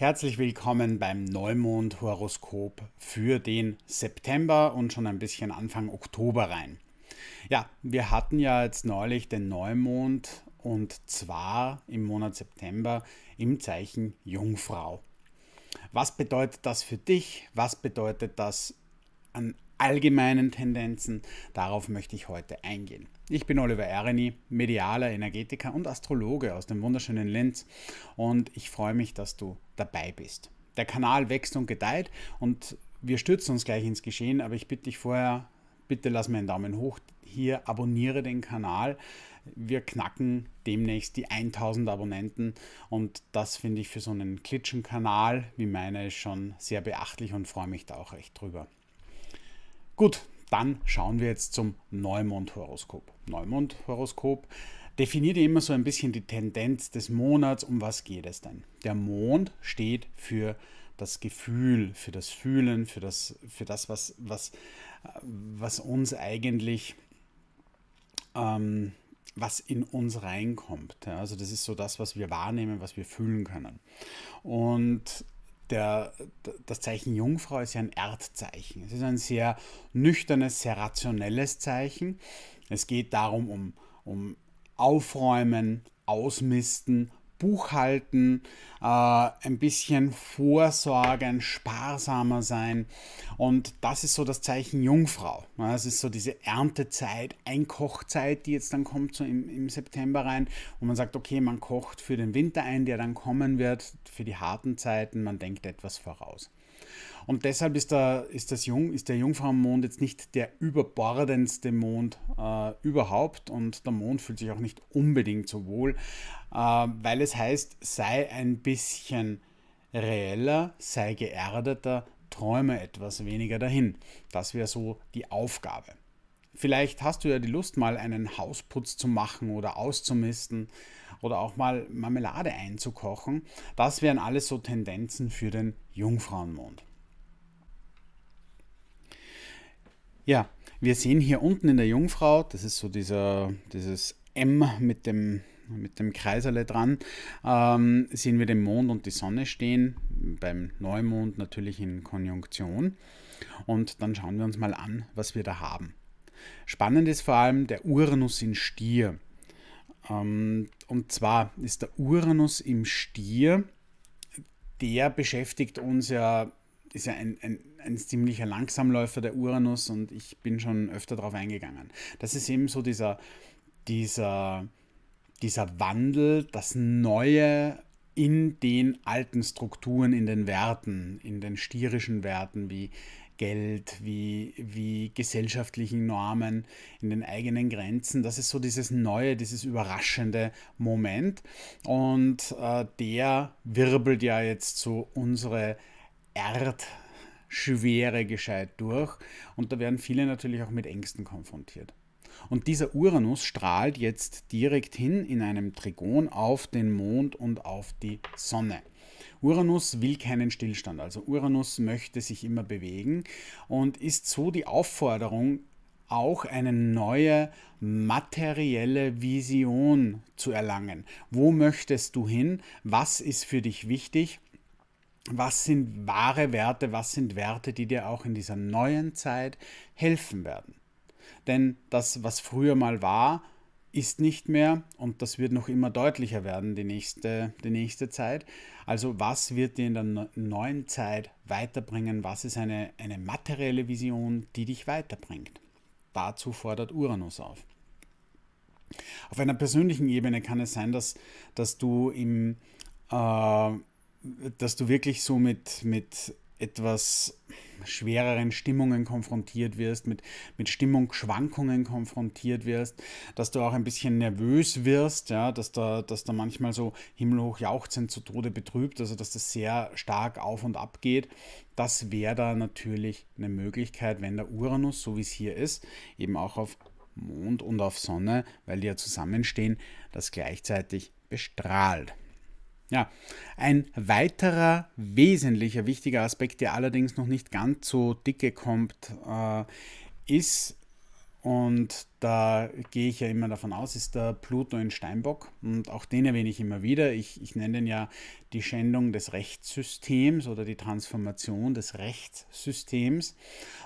Herzlich willkommen beim Neumond-Horoskop für den September und schon ein bisschen Anfang Oktober rein. Ja, wir hatten ja jetzt neulich den Neumond und zwar im Monat September im Zeichen Jungfrau. Was bedeutet das für dich? Was bedeutet das an allgemeinen Tendenzen? Darauf möchte ich heute eingehen. Ich bin Oliver Ereni, medialer Energetiker und Astrologe aus dem wunderschönen Linz und ich freue mich, dass du dabei bist. Der Kanal wächst und gedeiht und wir stürzen uns gleich ins Geschehen, aber ich bitte dich vorher, bitte lass mir einen Daumen hoch hier, abonniere den Kanal. Wir knacken demnächst die 1000 Abonnenten und das finde ich für so einen Klitschen-Kanal wie meine schon sehr beachtlich und freue mich da auch recht drüber. Gut, dann schauen wir jetzt zum Neumond-Horoskop. Neumond-Horoskop definiert immer so ein bisschen die Tendenz des Monats. Um was geht es denn? Der Mond steht für das Gefühl, für das Fühlen, für das, für das was, was, was uns eigentlich, ähm, was in uns reinkommt. Also das ist so das, was wir wahrnehmen, was wir fühlen können. Und der, das Zeichen Jungfrau ist ja ein Erdzeichen. Es ist ein sehr nüchternes, sehr rationelles Zeichen. Es geht darum, um, um Aufräumen, Ausmisten, Buchhalten, äh, ein bisschen vorsorgen, sparsamer sein. Und das ist so das Zeichen Jungfrau. Das ist so diese Erntezeit, Einkochzeit, die jetzt dann kommt, so im, im September rein, wo man sagt, okay, man kocht für den Winter ein, der dann kommen wird, für die harten Zeiten, man denkt etwas voraus. Und deshalb ist der, ist das Jung, ist der Jungfrauenmond jetzt nicht der überbordendste Mond äh, überhaupt und der Mond fühlt sich auch nicht unbedingt so wohl, äh, weil es heißt, sei ein bisschen reeller, sei geerdeter, träume etwas weniger dahin. Das wäre so die Aufgabe. Vielleicht hast du ja die Lust, mal einen Hausputz zu machen oder auszumisten oder auch mal Marmelade einzukochen. Das wären alles so Tendenzen für den Jungfrauenmond. Ja, wir sehen hier unten in der Jungfrau, das ist so dieser, dieses M mit dem, mit dem Kreiserle dran, ähm, sehen wir den Mond und die Sonne stehen, beim Neumond natürlich in Konjunktion. Und dann schauen wir uns mal an, was wir da haben. Spannend ist vor allem der Uranus in Stier. Ähm, und zwar ist der Uranus im Stier, der beschäftigt uns ja ist ja ein, ein, ein ziemlicher Langsamläufer der Uranus und ich bin schon öfter darauf eingegangen. Das ist eben so dieser, dieser, dieser Wandel, das Neue in den alten Strukturen, in den Werten, in den stierischen Werten wie Geld, wie, wie gesellschaftlichen Normen, in den eigenen Grenzen. Das ist so dieses neue, dieses überraschende Moment. Und äh, der wirbelt ja jetzt so unsere Erdschwere gescheit durch und da werden viele natürlich auch mit Ängsten konfrontiert. Und dieser Uranus strahlt jetzt direkt hin in einem Trigon auf den Mond und auf die Sonne. Uranus will keinen Stillstand, also Uranus möchte sich immer bewegen und ist so die Aufforderung, auch eine neue materielle Vision zu erlangen. Wo möchtest du hin? Was ist für dich wichtig? Was sind wahre Werte, was sind Werte, die dir auch in dieser neuen Zeit helfen werden. Denn das, was früher mal war, ist nicht mehr und das wird noch immer deutlicher werden die nächste, die nächste Zeit. Also was wird dir in der neuen Zeit weiterbringen? Was ist eine, eine materielle Vision, die dich weiterbringt? Dazu fordert Uranus auf. Auf einer persönlichen Ebene kann es sein, dass, dass du im, äh, dass du wirklich so mit, mit etwas schwereren Stimmungen konfrontiert wirst, mit, mit Stimmungsschwankungen konfrontiert wirst, dass du auch ein bisschen nervös wirst, ja, dass da, dass da manchmal so himmelhoch jauchzend zu Tode betrübt, also dass das sehr stark auf und ab geht. Das wäre da natürlich eine Möglichkeit, wenn der Uranus, so wie es hier ist, eben auch auf Mond und auf Sonne, weil die ja zusammenstehen, das gleichzeitig bestrahlt. Ja, ein weiterer wesentlicher wichtiger Aspekt, der allerdings noch nicht ganz so dicke kommt, äh, ist und da gehe ich ja immer davon aus, ist der Pluto in Steinbock. Und auch den erwähne ich immer wieder. Ich, ich nenne den ja die Schändung des Rechtssystems oder die Transformation des Rechtssystems.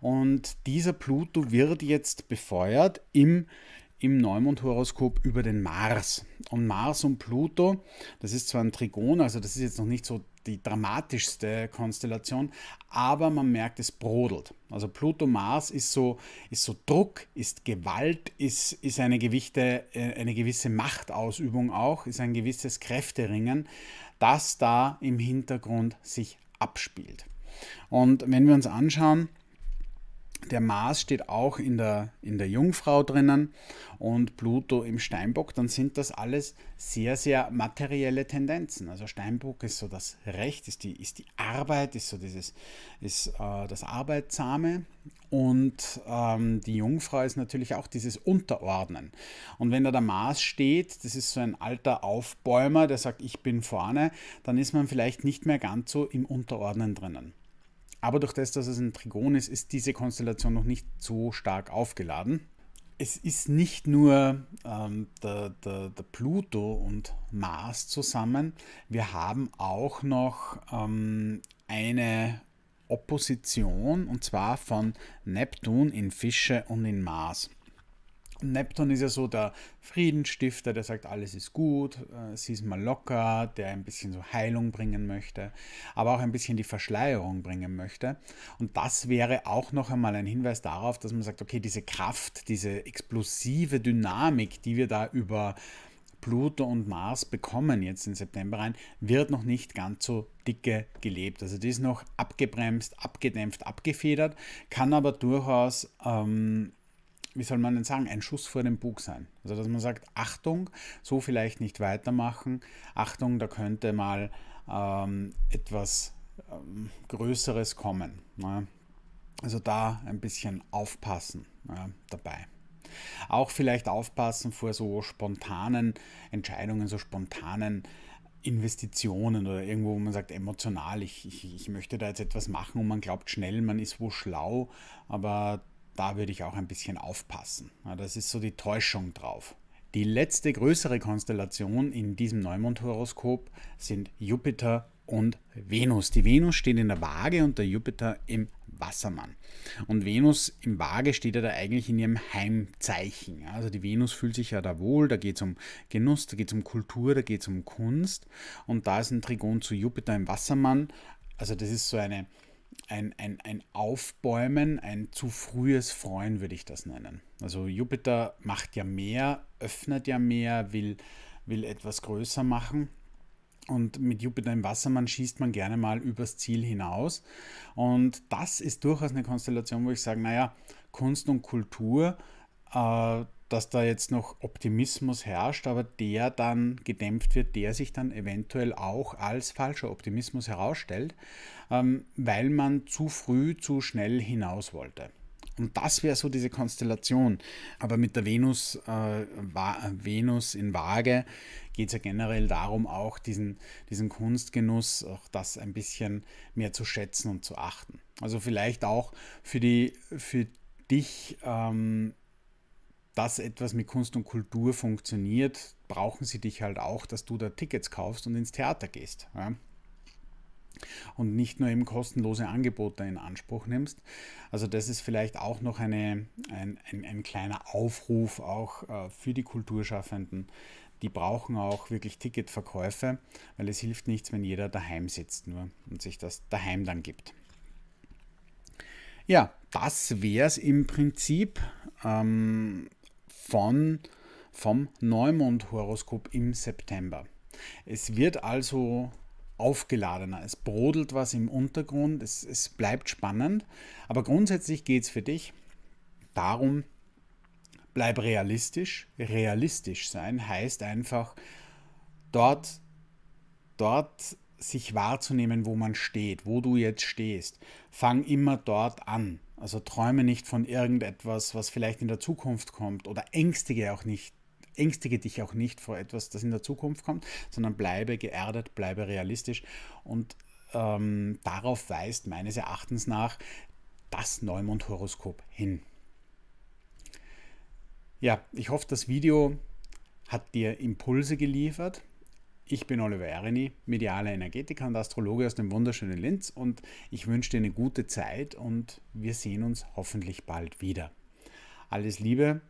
Und dieser Pluto wird jetzt befeuert im im Neumondhoroskop über den Mars. Und Mars und Pluto, das ist zwar ein Trigon, also das ist jetzt noch nicht so die dramatischste Konstellation, aber man merkt, es brodelt. Also Pluto-Mars ist so, ist so Druck, ist Gewalt, ist, ist eine, Gewichte, äh, eine gewisse Machtausübung auch, ist ein gewisses Kräfteringen, das da im Hintergrund sich abspielt. Und wenn wir uns anschauen, der Mars steht auch in der, in der Jungfrau drinnen und Pluto im Steinbock, dann sind das alles sehr, sehr materielle Tendenzen. Also Steinbock ist so das Recht, ist die, ist die Arbeit, ist so dieses, ist äh, das Arbeitsame und ähm, die Jungfrau ist natürlich auch dieses Unterordnen. Und wenn da der Mars steht, das ist so ein alter Aufbäumer, der sagt, ich bin vorne, dann ist man vielleicht nicht mehr ganz so im Unterordnen drinnen. Aber durch das, dass es ein Trigon ist, ist diese Konstellation noch nicht so stark aufgeladen. Es ist nicht nur ähm, der, der, der, Pluto und Mars zusammen, wir haben auch noch ähm, eine Opposition und zwar von Neptun in Fische und in Mars. Neptun ist ja so der Friedensstifter, der sagt, alles ist gut, äh, sie ist mal locker, der ein bisschen so Heilung bringen möchte, aber auch ein bisschen die Verschleierung bringen möchte. Und das wäre auch noch einmal ein Hinweis darauf, dass man sagt, okay, diese Kraft, diese explosive Dynamik, die wir da über Pluto und Mars bekommen jetzt im September rein, wird noch nicht ganz so dicke gelebt. Also die ist noch abgebremst, abgedämpft, abgefedert, kann aber durchaus ähm, wie soll man denn sagen, ein Schuss vor dem Bug sein. Also dass man sagt, Achtung, so vielleicht nicht weitermachen, Achtung, da könnte mal ähm, etwas ähm, Größeres kommen. Ne? Also da ein bisschen aufpassen ja, dabei. Auch vielleicht aufpassen vor so spontanen Entscheidungen, so spontanen Investitionen oder irgendwo, wo man sagt, emotional, ich, ich, ich möchte da jetzt etwas machen und man glaubt schnell, man ist wo schlau, aber da würde ich auch ein bisschen aufpassen. Das ist so die Täuschung drauf. Die letzte größere Konstellation in diesem Neumondhoroskop sind Jupiter und Venus. Die Venus steht in der Waage und der Jupiter im Wassermann. Und Venus im Waage steht ja da eigentlich in ihrem Heimzeichen. Also die Venus fühlt sich ja da wohl, da geht es um Genuss, da geht es um Kultur, da geht es um Kunst. Und da ist ein Trigon zu Jupiter im Wassermann. Also das ist so eine ein, ein, ein Aufbäumen, ein zu frühes Freuen, würde ich das nennen. Also Jupiter macht ja mehr, öffnet ja mehr, will, will etwas größer machen. Und mit Jupiter im Wassermann schießt man gerne mal übers Ziel hinaus. Und das ist durchaus eine Konstellation, wo ich sage, naja, Kunst und Kultur, äh, dass da jetzt noch Optimismus herrscht, aber der dann gedämpft wird, der sich dann eventuell auch als falscher Optimismus herausstellt, ähm, weil man zu früh, zu schnell hinaus wollte. Und das wäre so diese Konstellation. Aber mit der Venus, äh, Venus in Waage geht es ja generell darum, auch diesen, diesen Kunstgenuss, auch das ein bisschen mehr zu schätzen und zu achten. Also vielleicht auch für, die, für dich ähm, dass etwas mit Kunst und Kultur funktioniert, brauchen sie dich halt auch, dass du da Tickets kaufst und ins Theater gehst. Ja? Und nicht nur eben kostenlose Angebote in Anspruch nimmst. Also das ist vielleicht auch noch eine, ein, ein, ein kleiner Aufruf auch äh, für die Kulturschaffenden. Die brauchen auch wirklich Ticketverkäufe, weil es hilft nichts, wenn jeder daheim sitzt nur und sich das daheim dann gibt. Ja, das wäre es im Prinzip. Ähm, von, vom Neumond-Horoskop im September. Es wird also aufgeladener, es brodelt was im Untergrund, es, es bleibt spannend, aber grundsätzlich geht es für dich darum, bleib realistisch. Realistisch sein heißt einfach, dort, dort sich wahrzunehmen, wo man steht, wo du jetzt stehst. Fang immer dort an. Also träume nicht von irgendetwas, was vielleicht in der Zukunft kommt oder ängstige auch nicht, ängstige dich auch nicht vor etwas, das in der Zukunft kommt, sondern bleibe geerdet, bleibe realistisch und ähm, darauf weist meines Erachtens nach das Neumond-Horoskop hin. Ja, ich hoffe, das Video hat dir Impulse geliefert. Ich bin Oliver Erini, medialer Energetiker und Astrologe aus dem wunderschönen Linz und ich wünsche dir eine gute Zeit und wir sehen uns hoffentlich bald wieder. Alles Liebe.